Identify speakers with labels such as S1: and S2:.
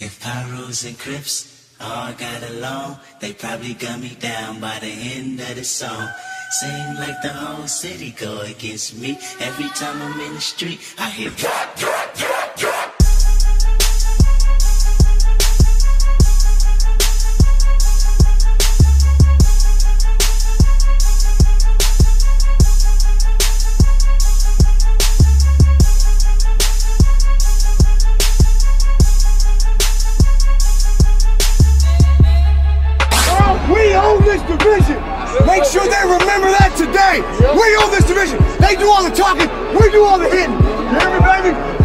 S1: If Pyros and Crips all got along, they probably gun me down by the end of the song. Seem like the whole city go against me. Every time I'm in the street, I hear
S2: this division. Make sure they remember that today. We own this division. They do all the talking. We do all the hitting. You hear me, baby?